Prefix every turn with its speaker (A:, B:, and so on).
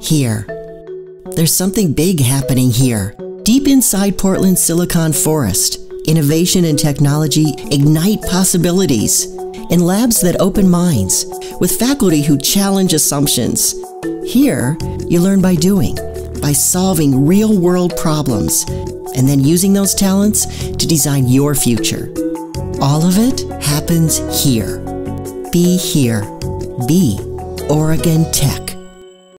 A: Here. There's something big happening here. Deep inside Portland's Silicon Forest, innovation and technology ignite possibilities in labs that open minds, with faculty who challenge assumptions. Here, you learn by doing, by solving real world problems, and then using those talents to design your future. All of it happens here. Be here. Be Oregon Tech.